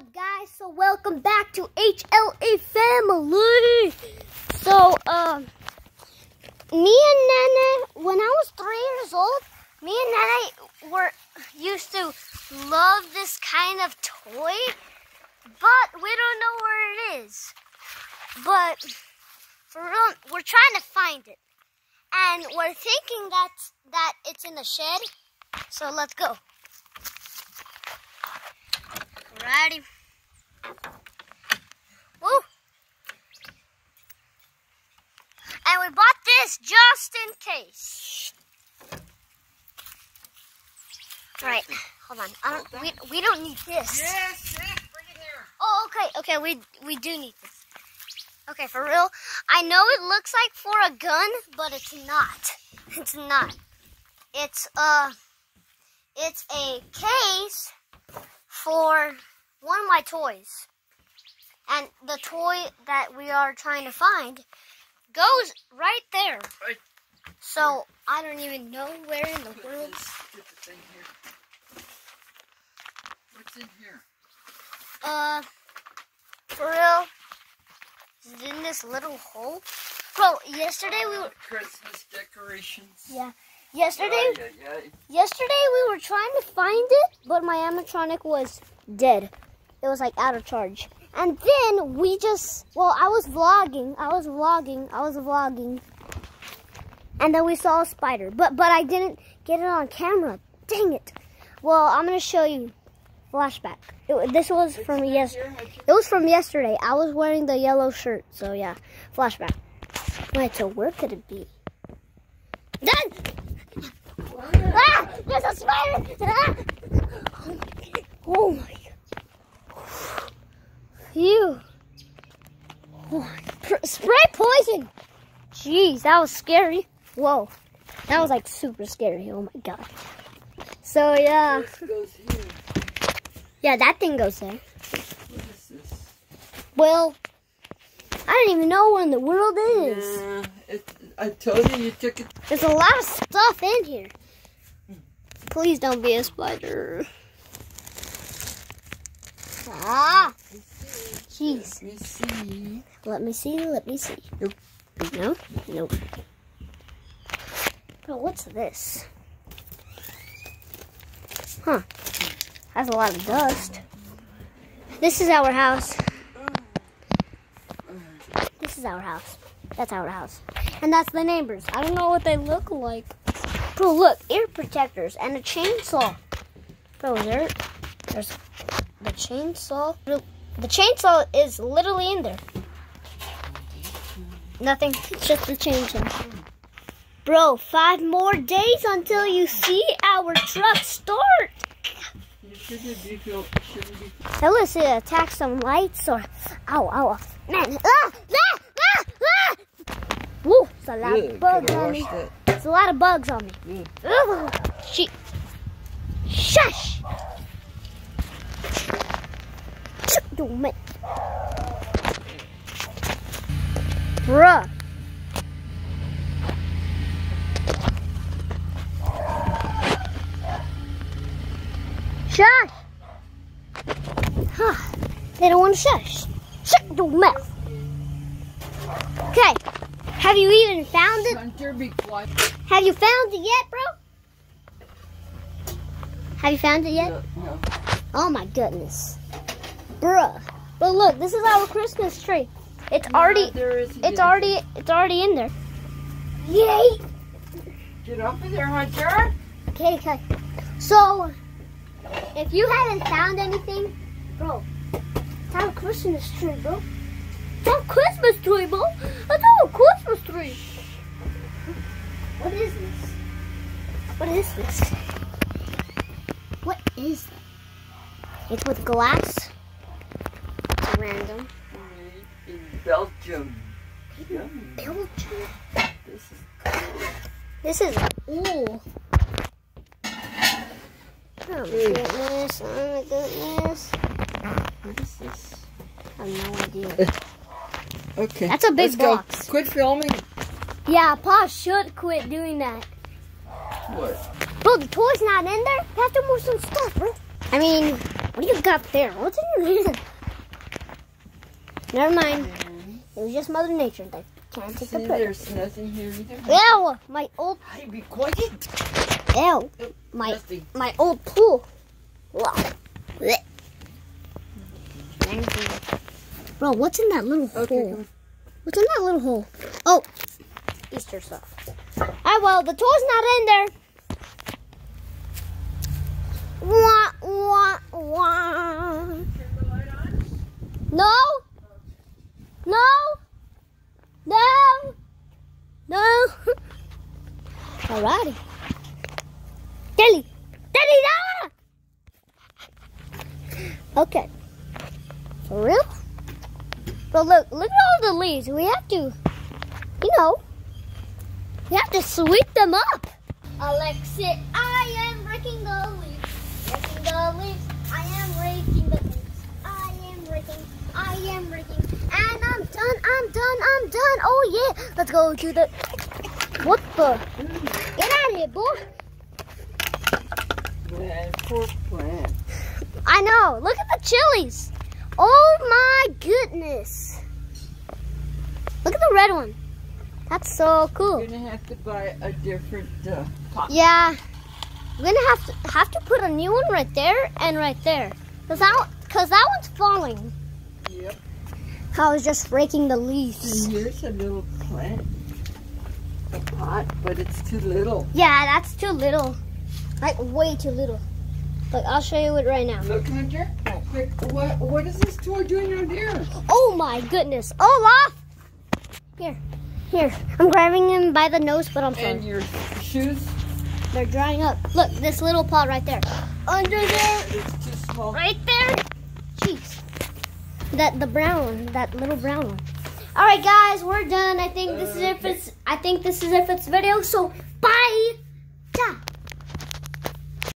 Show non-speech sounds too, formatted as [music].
up, guys? So welcome back to HLE Family. So, um, me and Nana, when I was three years old, me and Nana were used to love this kind of toy, but we don't know where it is. But for real, we're trying to find it, and we're thinking that that it's in the shed. So let's go. Alrighty. Woo! And we bought this just in case. Alright, hold on. I don't, we, we don't need this. Yes, bring it here. Oh, okay, okay, we, we do need this. Okay, for real, I know it looks like for a gun, but it's not. [laughs] It's not. It's, uh, it's a case for one of my toys. And the toy that we are trying to find goes right there. Right. So I don't even know where in the world. get the thing here. What's in here? Uh, for real, is it in this little hole? Bro, yesterday we Uh, were. Christmas decorations. Yeah. Yesterday, Ay, ay, ay. yesterday we were trying to find it, but my animatronic was dead. It was like out of charge. And then we just, well, I was vlogging. I was vlogging. I was vlogging. And then we saw a spider, but but I didn't get it on camera. Dang it. Well, I'm gonna show you flashback. It, this was from in yes. here, I ju- It was from yesterday. I was wearing the yellow shirt, so yeah. Flashback. Wait, so where could it be? Done. Ah! There's a spider! Ah! Oh my. Phew. Oh, spray poison! Jeez, that was scary. Whoa. That was like super scary. Oh my god. So yeah. This goes here. Yeah, that thing goes there. What is this? Well, I don't even know where in the world it is. Yeah, it, I told you you took it. There's a lot of stuff in here. Please don't be a spider. Ah, jeez. Let me see. Let me see. Let me see. Nope. No. Nope. Bro, what's this? Huh. Has a lot of dust. This is our house. This is our house. That's our house. And that's the neighbors. I don't know what they look like. Bro, look, ear protectors and a chainsaw. Bro, there, there's the chainsaw. The chainsaw is literally in there. Nothing. It's just the chainsaw. Bro, five more days until you see our truck start. You shouldn't be feel, shouldn't be. Unless it attacks some lights or. Ow, ow. Man. Ah! Ah! Ah! Ah! Woo! It's a lot Ugh, of bugs on me. that. It's a lot of bugs on me. Ugh. She. Shush! Don't. Bruh. Shush! Huh. They don't want to shush. Shut your mouth. Okay. Have you even found it? Hunter, be quiet. Have you found it yet, bro? Have you found it yet? No, no. Oh my goodness. Bruh. But look, this is our Christmas tree. It's already No, there isn't it's already it's already in there. Yay! Get up in there, Hunter. Okay, okay. So if you haven't found anything, bro, it's our Christmas tree, bro. It's our Christmas tree, bro. It's our Christmas tree. What is this? What is this? What is that? It's with glass. Random. In Belgium. Belgium. This is cool. This is ooh. Oh Hey. goodness! Oh my goodness! What is this? I have no idea. Eh, okay. That's a big Let's go. box. Quit filming. Yeah, Pa should quit doing that. What? Bro, the toy's not in there. You have to move some stuff, bro. I mean, What do you got there? What's in your hand? Never mind. It was just Mother Nature that can't take See, the credit. there's nothing here either. Ew! My old Hey, be quiet. ew. My my old pool. Bro, what's in that little Okay, hole? What's in that little hole? Oh, Easter stuff. Ah, well, the toy's not in there. Wah, wah, wah. No. No. No. No. [laughs] Alrighty. Daddy. Daddy, no. Okay. For real? But look, look at all the leaves. We have to, you know, we have to sweep them up. Alexit, I am raking the leaves. Raking the leaves. I am raking the leaves. I am raking. I am raking. And I'm done. I'm done. I'm done. Oh yeah. Let's go to the. What the? Get out of here, boy. Man, poor plant. I know. Look at the chilies. Oh my goodness. Look at the red one. That's so cool. You're gonna have to buy a different uh, pot. Yeah. I'm gonna have to have to put a new one right there and right there. Cause that cause that one's falling. Yep. Was just raking the leaves. And here's a little plant. A pot, but it's too little. Yeah, that's too little. Like way too little. Look, I'll show you it right now. Look, Hunter. Oh. Quick, what, what is this toy doing out here? Oh my goodness. Olaf! Here. Here. I'm grabbing him by the nose, but I'm And your shoes? They're drying up. Look, this little pot right there. Under there. It's too small. Right there. That the brown that little brown one. All right, guys, we're done. I think this is it for I think this is it for this video. So.